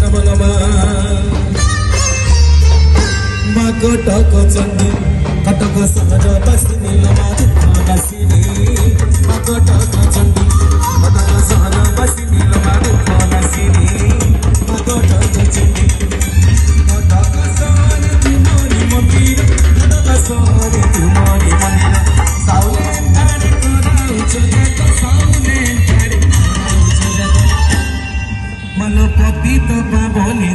নম নম মা কটক চন্দ্র কটক সহজ বাসিনী লমা বাসিনী मोती तो बाबोली